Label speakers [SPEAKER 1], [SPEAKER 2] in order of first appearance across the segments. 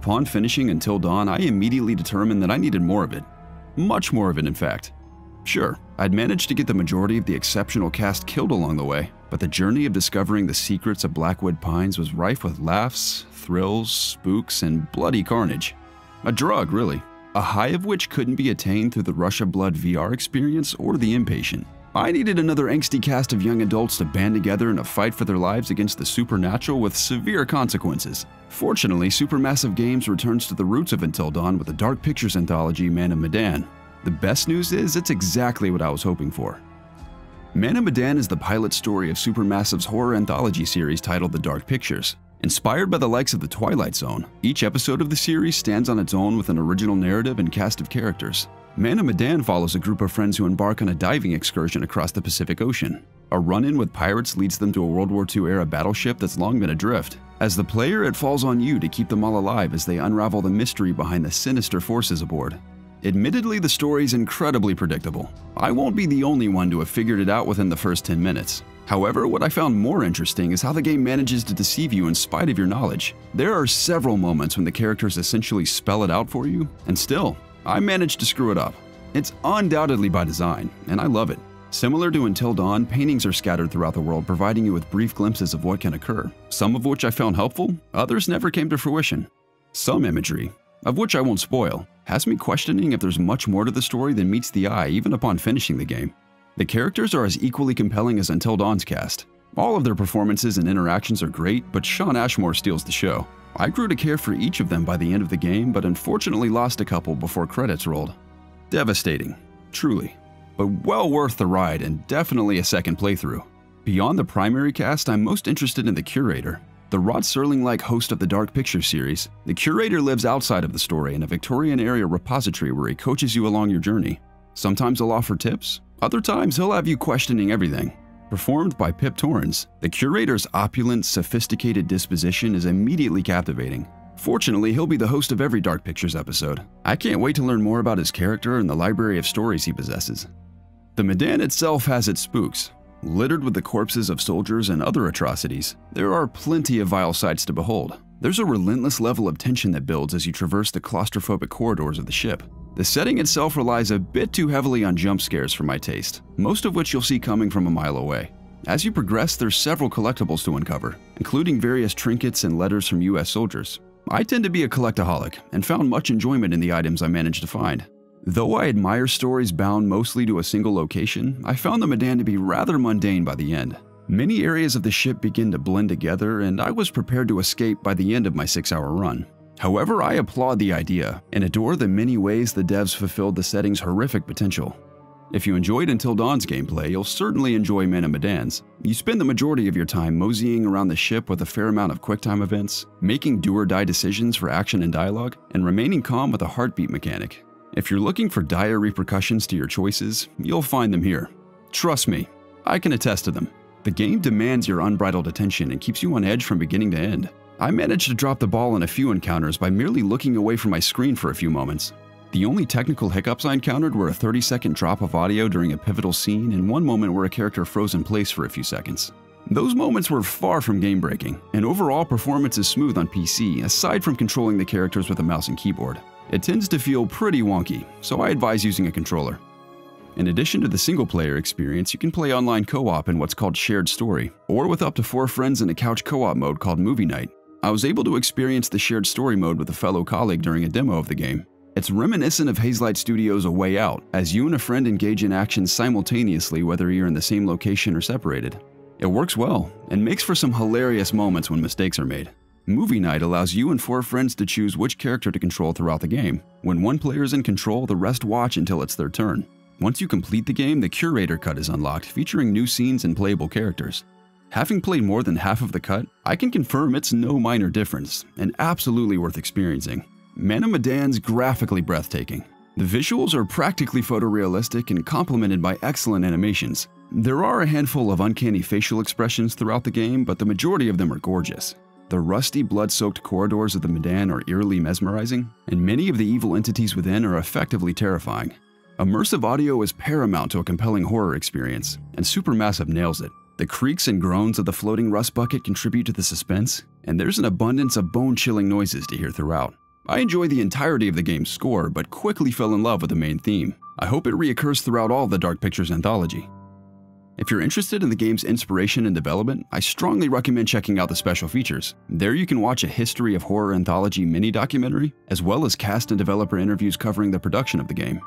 [SPEAKER 1] Upon finishing Until Dawn, I immediately determined that I needed more of it. Much more of it, in fact. Sure, I'd managed to get the majority of the exceptional cast killed along the way, but the journey of discovering the secrets of Blackwood Pines was rife with laughs, thrills, spooks, and bloody carnage. A drug, really. A high of which couldn't be attained through the Rush of Blood VR experience or the inpatient. I needed another angsty cast of young adults to band together in a fight for their lives against the supernatural with severe consequences. Fortunately, Supermassive Games returns to the roots of Until Dawn with the Dark Pictures anthology Man of Medan. The best news is it's exactly what I was hoping for. Man of Medan is the pilot story of Supermassive's horror anthology series titled The Dark Pictures. Inspired by the likes of The Twilight Zone, each episode of the series stands on its own with an original narrative and cast of characters. Man of Medan follows a group of friends who embark on a diving excursion across the Pacific Ocean. A run in with pirates leads them to a World War II era battleship that's long been adrift. As the player, it falls on you to keep them all alive as they unravel the mystery behind the sinister forces aboard. Admittedly, the story's incredibly predictable. I won't be the only one to have figured it out within the first 10 minutes. However, what I found more interesting is how the game manages to deceive you in spite of your knowledge. There are several moments when the characters essentially spell it out for you, and still, I managed to screw it up. It's undoubtedly by design, and I love it. Similar to Until Dawn, paintings are scattered throughout the world, providing you with brief glimpses of what can occur, some of which I found helpful, others never came to fruition. Some imagery, of which I won't spoil, has me questioning if there's much more to the story than meets the eye even upon finishing the game. The characters are as equally compelling as Until Dawn's cast. All of their performances and interactions are great, but Shawn Ashmore steals the show. I grew to care for each of them by the end of the game, but unfortunately lost a couple before credits rolled. Devastating, truly, but well worth the ride and definitely a second playthrough. Beyond the primary cast, I'm most interested in the curator. The Rod Serling-like host of the Dark Picture series, the curator lives outside of the story in a Victorian area repository where he coaches you along your journey. Sometimes he'll offer tips, other times he'll have you questioning everything. Performed by Pip Torrens, the curator's opulent, sophisticated disposition is immediately captivating. Fortunately, he'll be the host of every Dark Pictures episode. I can't wait to learn more about his character and the library of stories he possesses. The Medan itself has its spooks. Littered with the corpses of soldiers and other atrocities, there are plenty of vile sights to behold. There's a relentless level of tension that builds as you traverse the claustrophobic corridors of the ship. The setting itself relies a bit too heavily on jump scares for my taste, most of which you'll see coming from a mile away. As you progress, there's several collectibles to uncover, including various trinkets and letters from US soldiers. I tend to be a collectaholic and found much enjoyment in the items I managed to find. Though I admire stories bound mostly to a single location, I found the Medan to be rather mundane by the end. Many areas of the ship begin to blend together, and I was prepared to escape by the end of my six hour run. However, I applaud the idea and adore the many ways the devs fulfilled the setting's horrific potential. If you enjoyed Until Dawn's gameplay, you'll certainly enjoy Man of Medan's. You spend the majority of your time moseying around the ship with a fair amount of QuickTime events, making do-or-die decisions for action and dialogue, and remaining calm with a heartbeat mechanic. If you're looking for dire repercussions to your choices, you'll find them here. Trust me, I can attest to them. The game demands your unbridled attention and keeps you on edge from beginning to end. I managed to drop the ball in a few encounters by merely looking away from my screen for a few moments. The only technical hiccups I encountered were a 30 second drop of audio during a pivotal scene and one moment where a character froze in place for a few seconds. Those moments were far from game breaking, and overall performance is smooth on PC aside from controlling the characters with a mouse and keyboard. It tends to feel pretty wonky, so I advise using a controller. In addition to the single player experience, you can play online co op in what's called Shared Story, or with up to four friends in a couch co op mode called Movie Night. I was able to experience the shared story mode with a fellow colleague during a demo of the game. It's reminiscent of Hazelight Studios' A Way Out, as you and a friend engage in action simultaneously whether you're in the same location or separated. It works well, and makes for some hilarious moments when mistakes are made. Movie Night allows you and four friends to choose which character to control throughout the game. When one player is in control, the rest watch until it's their turn. Once you complete the game, the Curator Cut is unlocked, featuring new scenes and playable characters. Having played more than half of the cut, I can confirm it's no minor difference, and absolutely worth experiencing. Man of Medan's graphically breathtaking. The visuals are practically photorealistic and complemented by excellent animations. There are a handful of uncanny facial expressions throughout the game, but the majority of them are gorgeous. The rusty, blood soaked corridors of the Medan are eerily mesmerizing, and many of the evil entities within are effectively terrifying. Immersive audio is paramount to a compelling horror experience, and Supermassive nails it. The creaks and groans of the floating rust bucket contribute to the suspense, and there's an abundance of bone chilling noises to hear throughout. I enjoy the entirety of the game's score, but quickly fell in love with the main theme. I hope it reoccurs throughout all the Dark Pictures anthology. If you're interested in the game's inspiration and development, I strongly recommend checking out the special features. There you can watch a History of Horror Anthology mini documentary, as well as cast and developer interviews covering the production of the game.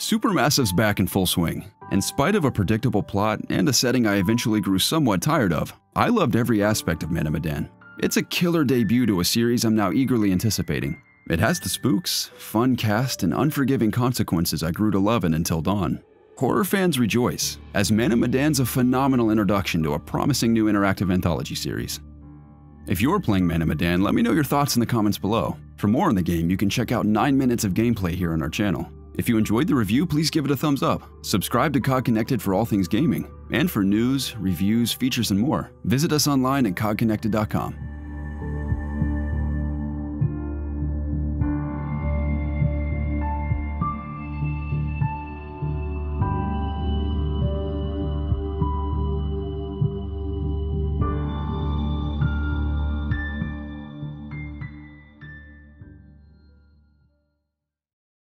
[SPEAKER 1] Supermassive's back in full swing. In spite of a predictable plot and a setting I eventually grew somewhat tired of, I loved every aspect of Medan. It's a killer debut to a series I'm now eagerly anticipating. It has the spooks, fun cast, and unforgiving consequences I grew to love in Until Dawn. Horror fans rejoice, as Medan's a phenomenal introduction to a promising new interactive anthology series. If you're playing Medan, let me know your thoughts in the comments below. For more on the game, you can check out 9 minutes of gameplay here on our channel. If you enjoyed the review, please give it a thumbs up. Subscribe to COG Connected for all things gaming. And for news, reviews, features, and more, visit us online at cogconnected.com.